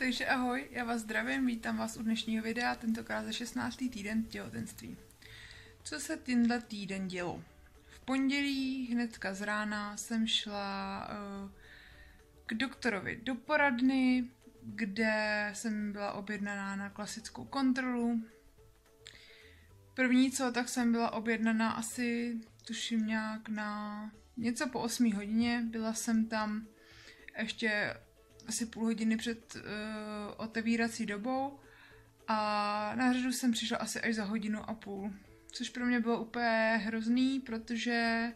Takže ahoj, já vás zdravím, vítám vás u dnešního videa, tentokrát za 16. týden těhotenství. Co se tenhle týden dělo? V pondělí hnedka z rána jsem šla uh, k doktorovi do poradny, kde jsem byla objednaná na klasickou kontrolu. První co, tak jsem byla objednaná asi, tuším nějak na něco po 8 hodině. Byla jsem tam ještě asi půl hodiny před uh, otevírací dobou a na řadu jsem přišla asi až za hodinu a půl, což pro mě bylo úplně hrozný, protože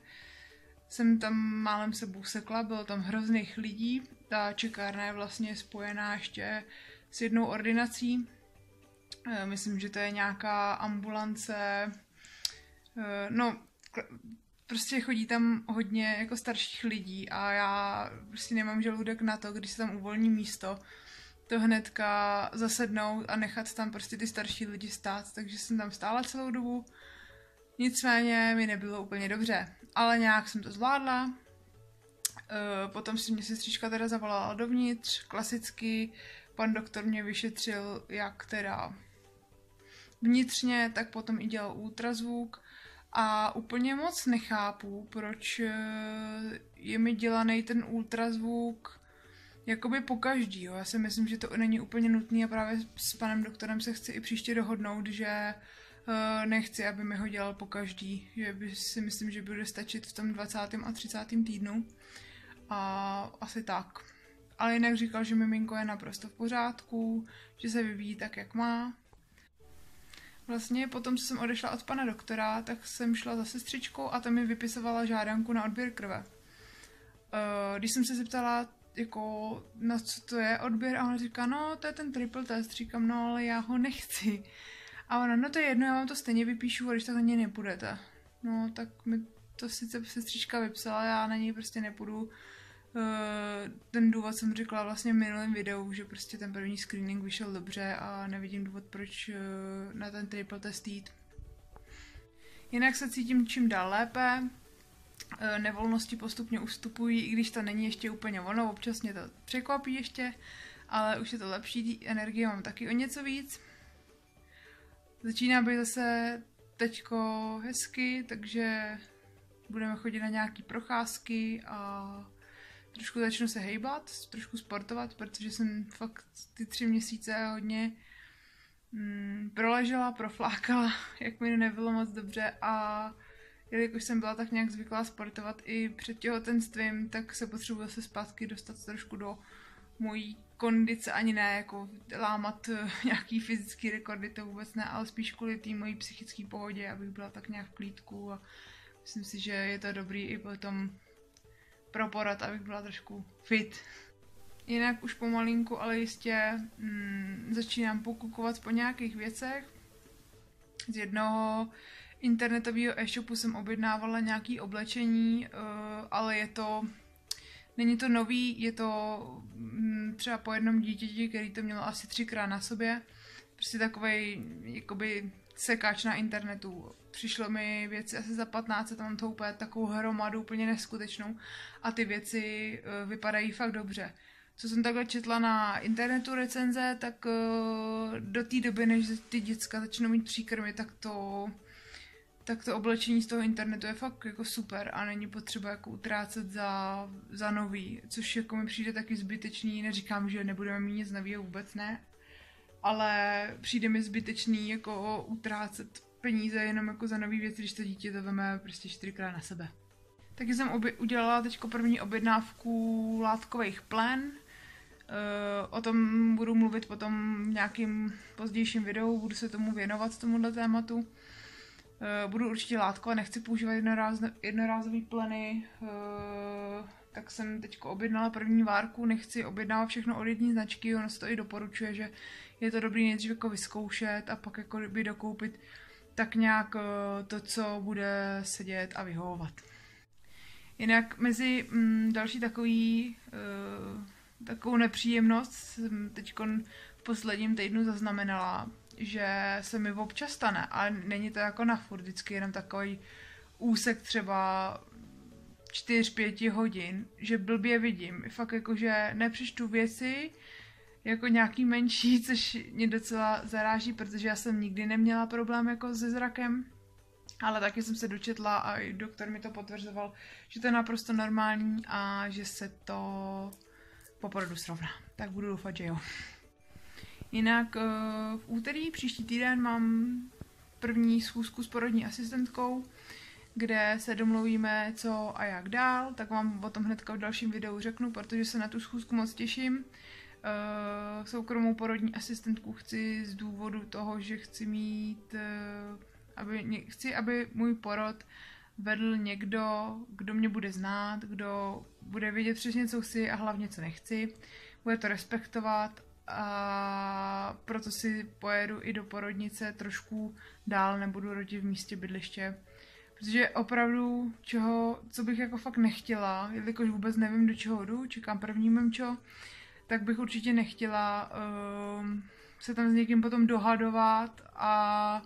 jsem tam málem se sekla, bylo tam hrozných lidí, ta čekárna je vlastně spojená ještě s jednou ordinací, uh, myslím, že to je nějaká ambulance, uh, no prostě chodí tam hodně jako starších lidí a já prostě nemám žaludek na to, když se tam uvolní místo, to hnedka zasednout a nechat tam prostě ty starší lidi stát, takže jsem tam stála celou dobu. Nicméně mi nebylo úplně dobře, ale nějak jsem to zvládla. E, potom si mě sestřička teda zavolala dovnitř, klasicky. Pan doktor mě vyšetřil jak teda vnitřně, tak potom i dělal ultrazvuk a úplně moc nechápu, proč eh, je mi dělaný ten ultrazvuk jakoby po každý. Jo. Já si myslím, že to není úplně nutný a právě s panem doktorem se chci i příště dohodnout, že uh, nechci, aby mi ho dělal po každý. Že by si myslím, že bude stačit v tom 20. a 30. týdnu. A asi tak. Ale jinak říkal, že miminko je naprosto v pořádku, že se vyvíjí tak, jak má, Vlastně potom, co jsem odešla od pana doktora, tak jsem šla za sestřičkou a ta mi vypisovala žádanku na odběr krve. Uh, když jsem se zeptala, jako, na co to je odběr, a ona říká, no, to je ten triple test, říkám, no, ale já ho nechci. A ona, no to je jedno, já vám to stejně vypíšu, a když tak na něj nepůjdete. No, tak mi to sice sestřička vypsala, já na něj prostě nepůjdu, Eh, ten důvod jsem řekla vlastně v minulém videu, že prostě ten první screening vyšel dobře a nevidím důvod, proč eh, na ten triple test jít. Jinak se cítím čím dál lépe, eh, nevolnosti postupně ustupují, i když to není ještě úplně ono, občas mě to překvapí ještě, ale už je to lepší, energie mám taky o něco víc. Začíná být zase teďko hezky, takže budeme chodit na nějaký procházky a trošku začnu se hejbat, trošku sportovat, protože jsem fakt ty tři měsíce hodně mm, proležela, proflákala, jak mi nebylo moc dobře. A jelikož jsem byla tak nějak zvyklá sportovat i před těhotenstvím, tak se potřebuji se zpátky dostat trošku do mojí kondice, ani ne jako lámat eh, nějaký fyzický rekordy, to vůbec ne, ale spíš kvůli té mojí psychické pohodě, abych byla tak nějak v klídku a myslím si, že je to dobrý i potom pro porad, abych byla trošku fit. Jinak už pomalinku, ale jistě mm, začínám pokukovat po nějakých věcech. Z jednoho internetového e-shopu jsem objednávala nějaké oblečení, uh, ale je to, není to nový, je to mm, třeba po jednom dítěti, který to mělo asi třikrát na sobě. Prostě takový jakoby sekáč na internetu. Přišlo mi věci asi za 15, tam to úplně takovou hromadu, úplně neskutečnou a ty věci uh, vypadají fakt dobře. Co jsem takhle četla na internetu recenze, tak uh, do té doby, než ty děcka začnou mít příkrmy, tak to tak to oblečení z toho internetu je fakt jako super a není potřeba jako utrácet za, za nový, což jako mi přijde taky zbytečný, neříkám, že nebudeme mít nic nového, vůbec ne, ale přijde mi zbytečný jako utrácet peníze jenom jako za nový věci, když to dítě to veme prostě čtyřikrát na sebe. Taky jsem obě- udělala teď první objednávku látkových plen. Uh, o tom budu mluvit potom v nějakým pozdějším videu, budu se tomu věnovat tomuhle tématu. Uh, budu určitě látkové, nechci používat jednorázové pleny, uh, tak jsem teď objednala první várku, nechci objednávat všechno od jedné značky, ono se to i doporučuje, že je to dobrý nejdřív jako vyzkoušet a pak jako by dokoupit tak nějak eh, to, co bude sedět a vyhovovat. Jinak mezi mm, další takový, uh, takovou nepříjemnost jsem teď v posledním týdnu zaznamenala, že se mi občas stane, ale není to jako na furt, vždycky jenom takový úsek třeba 4-5 hodin, že blbě vidím. Fakt jako, že nepřečtu věci, jako nějaký menší, což mě docela zaráží, protože já jsem nikdy neměla problém jako se zrakem. Ale taky jsem se dočetla a i doktor mi to potvrzoval, že to je naprosto normální a že se to po porodu srovná. Tak budu doufat, že jo. Jinak eh, v úterý příští týden mám první schůzku s porodní asistentkou, kde se domluvíme, co a jak dál, tak vám o tom hnedka v dalším videu řeknu, protože se na tu schůzku moc těším. Uh, soukromou porodní asistentku chci z důvodu toho, že chci mít, uh, aby, chci, aby můj porod vedl někdo, kdo mě bude znát, kdo bude vědět přesně, co chci a hlavně, co nechci. Bude to respektovat a proto si pojedu i do porodnice trošku dál, nebudu rodit v místě bydliště. Protože opravdu, čeho, co bych jako fakt nechtěla, jelikož vůbec nevím, do čeho jdu, čekám první memčo, tak bych určitě nechtěla uh, se tam s někým potom dohadovat a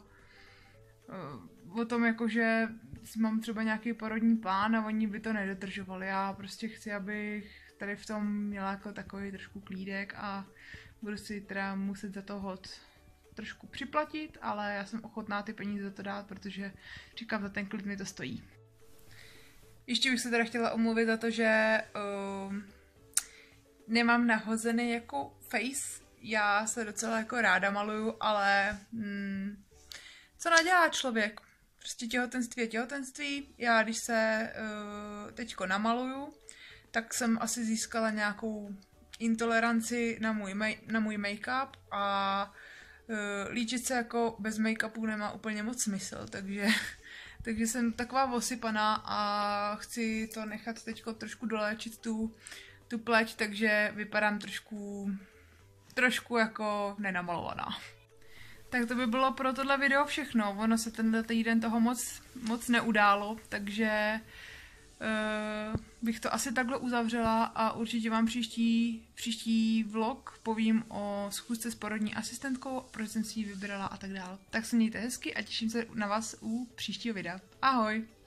uh, o tom jako, že mám třeba nějaký porodní plán a oni by to nedodržovali. Já prostě chci, abych tady v tom měla jako takový trošku klídek a budu si teda muset za to hod trošku připlatit, ale já jsem ochotná ty peníze za to dát, protože říkám, za ten klid mi to stojí. Ještě bych se teda chtěla omluvit za to, že uh, nemám nahozený jako face. Já se docela jako ráda maluju, ale hmm, co nadělá člověk? Prostě těhotenství je těhotenství. Já když se uh, teďko namaluju, tak jsem asi získala nějakou intoleranci na můj, na můj make-up a uh, líčit se jako bez make-upu nemá úplně moc smysl, takže, takže jsem taková osypaná a chci to nechat teď trošku doléčit tu, tu pleť, takže vypadám trošku, trošku jako nenamalovaná. Tak to by bylo pro tohle video všechno. Ono se tenhle týden toho moc, moc neudálo, takže uh, bych to asi takhle uzavřela a určitě vám příští, příští vlog povím o schůzce s porodní asistentkou, proč jsem si ji vybrala a tak dále. Tak se mějte hezky a těším se na vás u příštího videa. Ahoj!